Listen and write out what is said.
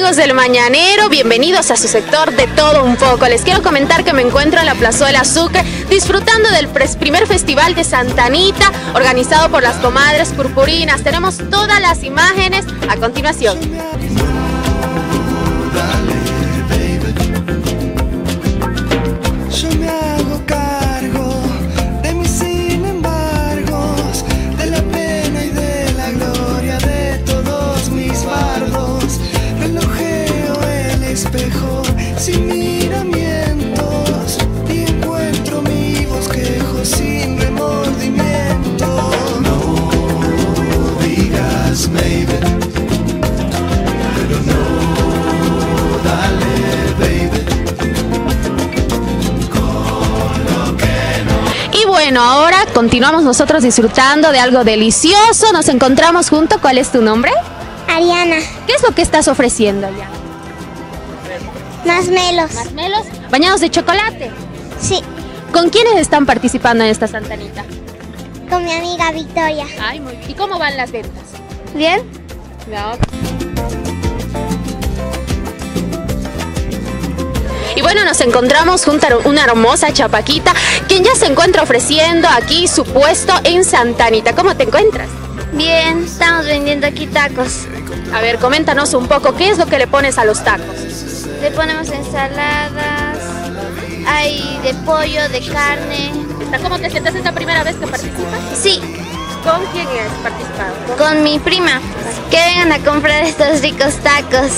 amigos del Mañanero? Bienvenidos a su sector de todo un poco. Les quiero comentar que me encuentro en la Plazuela Azúcar disfrutando del primer festival de Santa Anita organizado por las comadres purpurinas. Tenemos todas las imágenes a continuación. Bueno, ahora continuamos nosotros disfrutando de algo delicioso. Nos encontramos junto. ¿Cuál es tu nombre? Ariana. ¿Qué es lo que estás ofreciendo, Ariana? Masmelos. ¿Masmelos? ¿Bañados de chocolate? Sí. ¿Con quiénes están participando en esta Santanita? Con mi amiga Victoria. Ay, muy bien. ¿Y cómo van las ventas? Bien. Y bueno, nos encontramos junto a una hermosa chapaquita, quien ya se encuentra ofreciendo aquí su puesto en Santanita. ¿Cómo te encuentras? Bien, estamos vendiendo aquí tacos. A ver, coméntanos un poco, ¿qué es lo que le pones a los tacos? Le ponemos ensaladas, hay de pollo, de carne. ¿Cómo te sientes? ¿Es la primera vez que participas? Sí. ¿Con quién has participado? Con mi prima. Que vengan a comprar estos ricos tacos.